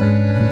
Mm-hmm.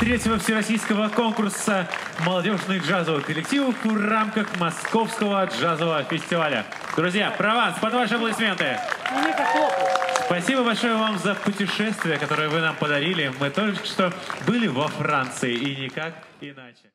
Третьего всероссийского конкурса молодежных джазовых коллективов в рамках Московского джазового фестиваля. Друзья, Прованс, под ваши аплодисменты. Спасибо большое вам за путешествие, которое вы нам подарили. Мы только что были во Франции и никак иначе.